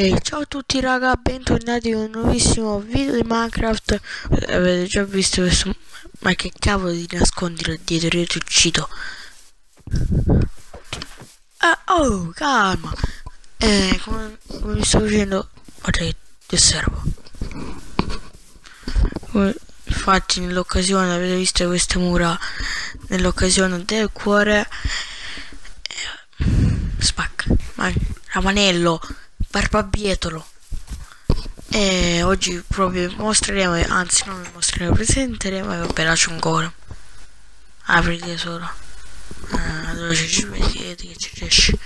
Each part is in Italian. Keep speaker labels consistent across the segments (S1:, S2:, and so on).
S1: E ciao a tutti raga, bentornati in un nuovissimo video di Minecraft. Avete già visto questo... Ma che cavolo di nascondi là dietro, io ti uccido eh, Oh, calma. Eh, come, come vi sto dicendo, guarda che ti osservo. Infatti nell'occasione, avete visto queste mura? Nell'occasione del cuore eh, Spacca, Ramanello barbabietolo. E oggi proprio mostreremo anzi non vi mostreremo presenteremo e vabbè lascio ancora. Aprite solo. Ah, dove ci vedete che ci riesce.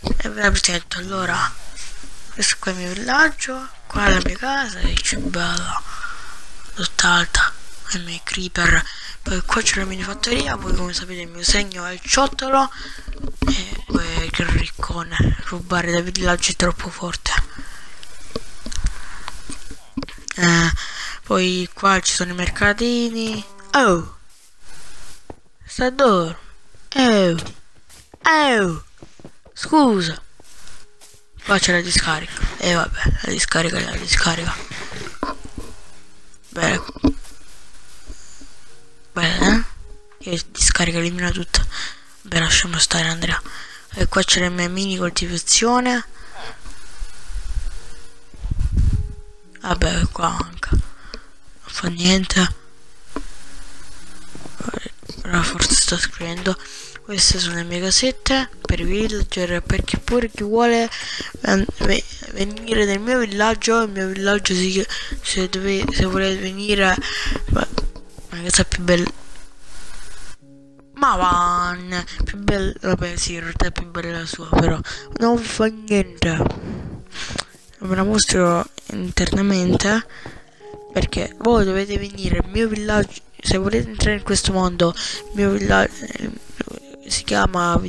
S1: E ve la presento allora. Questo qua è il mio villaggio qua è la mia casa e c'è bella tutta alta e miei creeper. Poi qua c'è la mini fattoria poi come sapete il mio segno è il ciottolo. E poi che riccone rubare da villaggio è troppo forte. Eh, poi qua ci sono i mercatini. Oh! Sta dove oh! Oh! Scusa! Qua c'è la discarica. E eh, vabbè la discarica la discarica. Bene eh? che discarica elimina tutto. Beh lasciamo stare Andrea. E qua c'è la mia mini coltivazione. Vabbè qua anche non fa niente. Ora forse sto scrivendo. Queste sono le mie casette per i villager perché pure chi vuole venire nel mio villaggio. Il mio villaggio si, se, se volete venire ma, la casa più bella ma van più bella vabbè sì in realtà è più bella la sua però non fa niente. Ve la mostro internamente perché voi dovete venire al mio villaggio se volete entrare in questo mondo il mio villaggio si chiama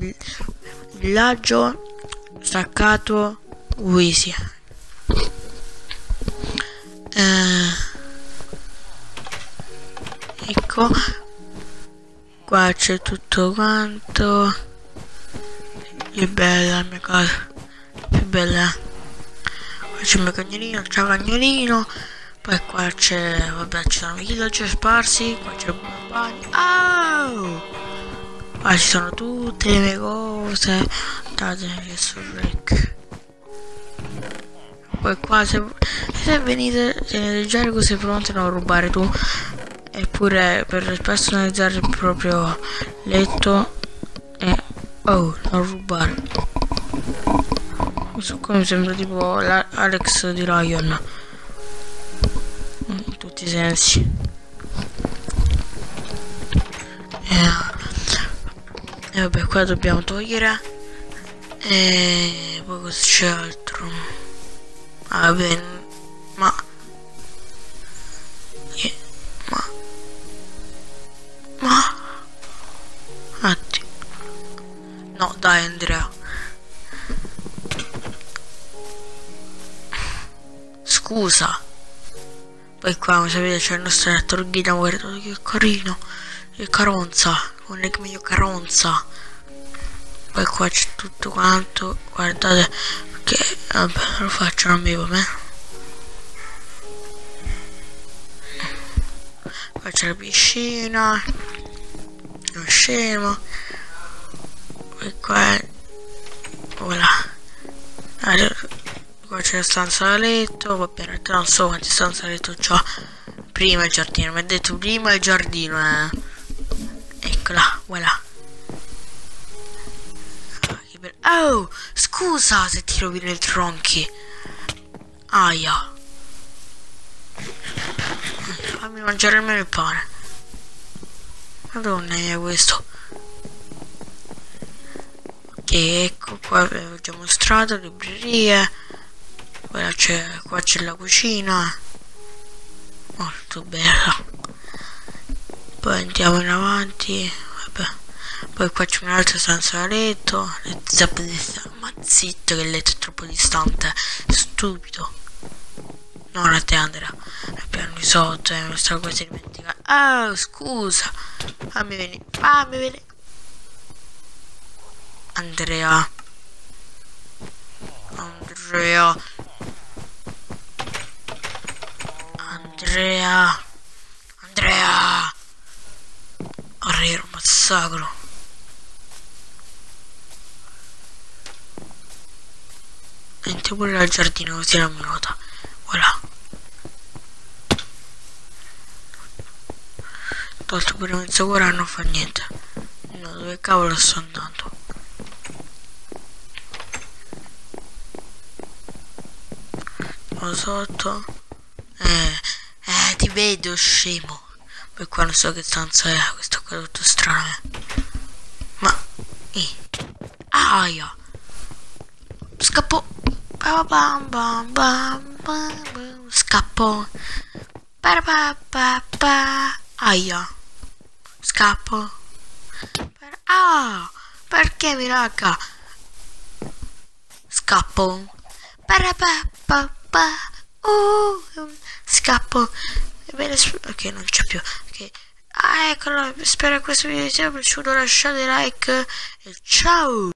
S1: villaggio staccato Wisi eh, ecco qua c'è tutto quanto. Che bella la mia casa che bella. Qua c'è il mio cagnolino ciao cagnolino. Poi qua c'è vabbè ci sono villager sparsi qua c'è il bagno. Oh! qua ci sono tutte le mie cose. Date che sono rec. Poi qua se, se venite se ne già cose pronte non rubare tu eppure per personalizzare il proprio letto e oh non rubare questo qua mi sembra tipo Alex di Ryan in tutti i sensi. E, e vabbè qua dobbiamo togliere. E poi cosa c'è altro ah bene Dai Andrea. Scusa. Poi qua, come sapete, c'è il nostro elettroghino, guardate che carino. Che caronza. Un meglio caronza. Poi qua c'è tutto quanto. Guardate che... Vabbè, lo faccio, non mi va bene. Qua c'è la piscina. Lo scemo e qua è voilà allora, qua c'è la stanza da letto vabbè in realtà non so quante stanze da letto c'ho prima il giardino. Mi ha detto prima il giardino eh. eccola voilà. Oh scusa se ti rovino i tronchi. Aia. Fammi mangiare almeno il pane. Madonna mia questo e ecco qua avevo già mostrato librerie qua c'è la cucina. Molto bella. Poi andiamo in avanti. Vabbè. Poi qua c'è un'altra stanza da letto. Ma zitto che il letto è troppo distante. Stupido. Non a te Andrea al piano di sotto e mi stavo quasi dimenticando. Oh scusa. Fammi venire fammi venire Andrea Andrea Andrea. Andrea. Arrero, massacro. Entri pure al giardino così non mi nota. Voilà. Tolto pure mezzo cuore non fa niente. No, dove cavolo sto andando? Sono sotto. Eh, eh, ti vedo scemo. Poi qua non so che stanza è, questo qua è tutto strano. Eh. Ma... Eh. Aia! Scappo! Bam bam bam bam Scappo! Aia! Scappo! Per... Ah! Perché mi raga? Scappo! Uh, scappo! Bene, ok, non c'è più. Ok. Ah, eccolo, spero che questo video vi sia piaciuto. Lasciate like e ciao!